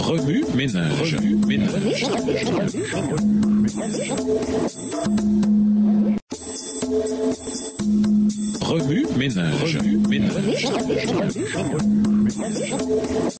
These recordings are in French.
Remue ménage. Remue ménage. Remue ménage. Remue ménage.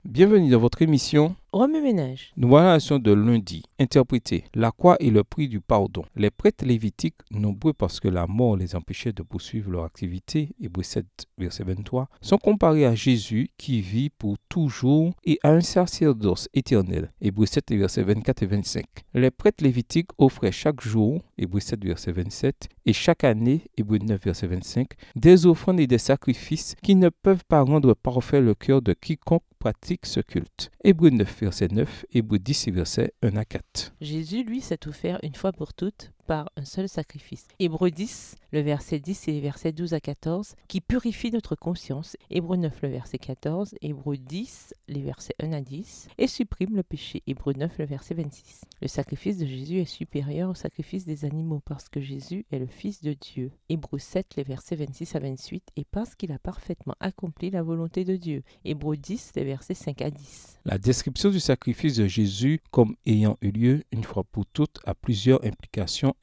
Bienvenue dans votre émission Remue ménage. Nous voilà la de lundi. Interpréter la croix et le prix du pardon. Les prêtres lévitiques, nombreux parce que la mort les empêchait de poursuivre leur activité, Hébreu 7, verset 23, sont comparés à Jésus qui vit pour toujours et à un sacerdoce éternel, Hébreu 7, verset 24 et 25. Les prêtres lévitiques offraient chaque jour, Hébreu 7, verset 27, et chaque année, Hébreu 9, verset 25, des offrandes et des sacrifices qui ne peuvent pas rendre parfait le cœur de quiconque pratique ce culte. Hébreu 9, verset 9, Hébreu 10, verset 1 à 4. Jésus, lui, s'est offert une fois pour toutes par un seul sacrifice. Hébreu 10, le verset 10 et les versets 12 à 14, qui purifie notre conscience. Hébreu 9, le verset 14. Hébreu 10, les versets 1 à 10, et supprime le péché. Hébreu 9, le verset 26. Le sacrifice de Jésus est supérieur au sacrifice des animaux parce que Jésus est le Fils de Dieu. Hébreu 7, les versets 26 à 28, et parce qu'il a parfaitement accompli la volonté de Dieu. Hébreu 10, les versets 5 à 10. La description du sacrifice de Jésus comme ayant eu lieu une fois pour toutes a plusieurs implications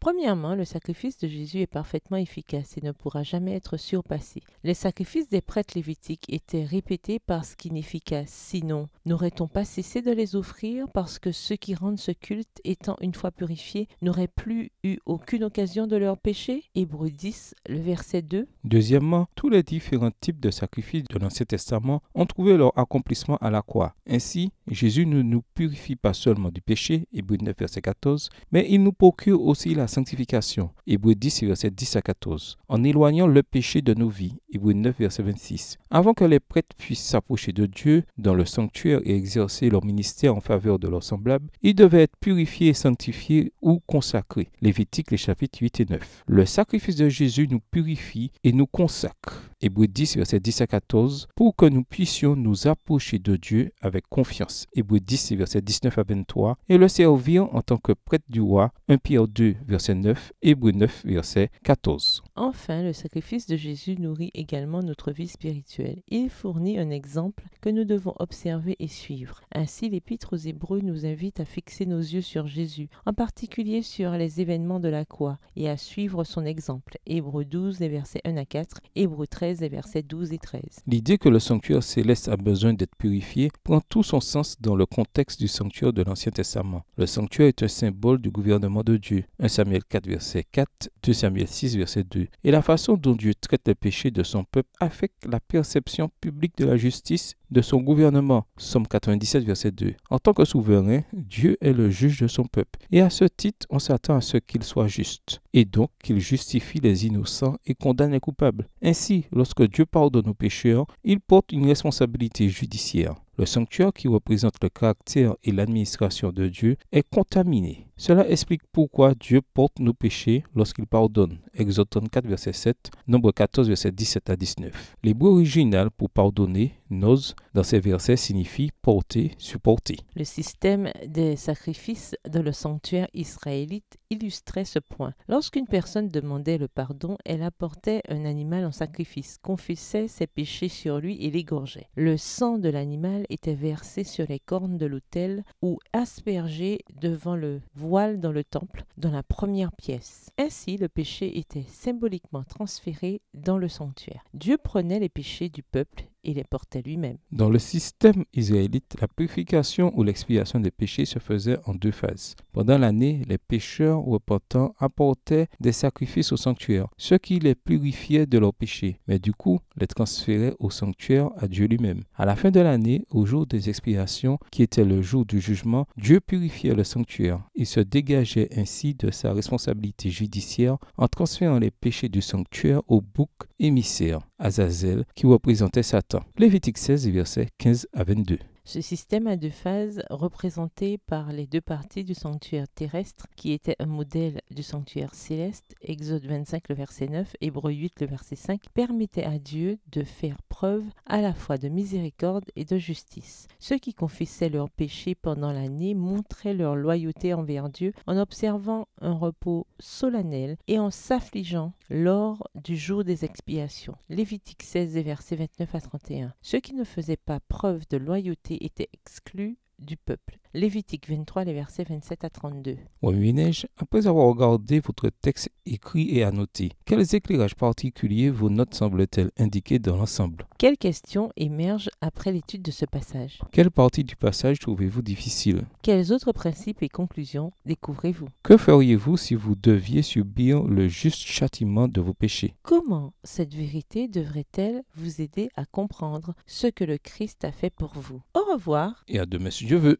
Premièrement, le sacrifice de Jésus est parfaitement efficace et ne pourra jamais être surpassé. Les sacrifices des prêtres lévitiques étaient répétés parce qu'inefficaces, sinon n'aurait-on pas cessé de les offrir parce que ceux qui rendent ce culte, étant une fois purifiés, n'auraient plus eu aucune occasion de leur péché? Hébreu 10, le verset 2. Deuxièmement, tous les différents types de sacrifices de l'Ancien Testament ont trouvé leur accomplissement à la croix. Ainsi, Jésus ne nous purifie pas seulement du péché, Hébreu 9, verset 14, mais il nous procure aussi la sanctification, Hébreu 10, verset 10 à 14, en éloignant le péché de nos vies, Hébreu 9, verset 26. Avant que les prêtres puissent s'approcher de Dieu dans le sanctuaire et exercer leur ministère en faveur de leurs semblables, ils devaient être purifiés, sanctifiés ou consacrés. Lévitique, les chapitres 8 et 9. Le sacrifice de Jésus nous purifie et nous consacre. Hébreu 10, verset 10 à 14, pour que nous puissions nous approcher de Dieu avec confiance. Hébreu 10, verset 19 à 23, et le servir en tant que prêtre du roi. 1 Pierre 2, verset 9, Hébreu 9, verset 14. Enfin, le sacrifice de Jésus nourrit également notre vie spirituelle. Il fournit un exemple que nous devons observer et suivre. Ainsi, l'Épître aux Hébreux nous invite à fixer nos yeux sur Jésus, en particulier sur les événements de la croix, et à suivre son exemple. Hébreux 12, les versets 1 à 4, Hébreux 13, les versets 12 et 13. L'idée que le sanctuaire céleste a besoin d'être purifié prend tout son sens dans le contexte du sanctuaire de l'Ancien Testament. Le sanctuaire est un symbole du gouvernement de Dieu. 1 Samuel 4, verset 4, 2 Samuel 6, verset 2. Et la façon dont Dieu traite les péchés de son peuple affecte la perception publique de la justice de son gouvernement. Somme 97, verset 2. En tant que souverain, Dieu est le juge de son peuple. Et à ce titre, on s'attend à ce qu'il soit juste. Et donc qu'il justifie les innocents et condamne les coupables. Ainsi, lorsque Dieu pardonne aux pécheurs, il porte une responsabilité judiciaire. Le sanctuaire qui représente le caractère et l'administration de Dieu est contaminé. Cela explique pourquoi Dieu porte nos péchés lorsqu'il pardonne. Exode 34, verset 7, Nombre 14, verset 17 à 19. L'hébreu original pour pardonner, nos, dans ces versets signifie porter, supporter. Le système des sacrifices dans le sanctuaire israélite illustrait ce point. Lorsqu'une personne demandait le pardon, elle apportait un animal en sacrifice, confessait ses péchés sur lui et l'égorgeait. Le sang de l'animal était versé sur les cornes de l'autel ou aspergé devant le voile dans le temple, dans la première pièce. Ainsi, le péché était symboliquement transféré dans le sanctuaire. Dieu prenait les péchés du peuple et les portait lui-même. Dans le système israélite, la purification ou l'expiation des péchés se faisait en deux phases. Pendant l'année, les pécheurs repentants apportaient des sacrifices au sanctuaire, ce qui les purifiait de leurs péchés, mais du coup les transférait au sanctuaire à Dieu lui-même. À la fin de l'année, au jour des expiations, qui était le jour du jugement, Dieu purifiait le sanctuaire. Il se dégageait ainsi de sa responsabilité judiciaire en transférant les péchés du sanctuaire au bouc émissaire, Azazel, qui représentait Satan. Lévitique 16, versets 15 à 22. Ce système à deux phases, représenté par les deux parties du sanctuaire terrestre, qui était un modèle du sanctuaire céleste, Exode 25 le verset 9, Hébreu 8 le verset 5, permettait à Dieu de faire preuve à la fois de miséricorde et de justice. Ceux qui confessaient leurs péchés pendant l'année montraient leur loyauté envers Dieu en observant un repos solennel et en s'affligeant lors du jour des expiations. Lévitique 16, versets 29 à 31. Ceux qui ne faisaient pas preuve de loyauté étaient exclus du peuple. Lévitique 23, les versets 27 à 32. Oui, Neige, après avoir regardé votre texte écrit et annoté, quels éclairages particuliers vos notes semblent-elles indiquer dans l'ensemble? Quelles questions émergent après l'étude de ce passage? Quelle partie du passage trouvez-vous difficile? Quels autres principes et conclusions découvrez-vous? Que feriez-vous si vous deviez subir le juste châtiment de vos péchés? Comment cette vérité devrait-elle vous aider à comprendre ce que le Christ a fait pour vous? Au revoir. Et à demain si Dieu veut.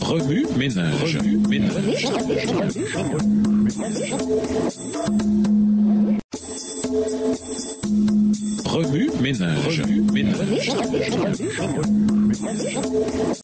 Remue ménage. Remue ménage. Remue ménage. Remue ménage.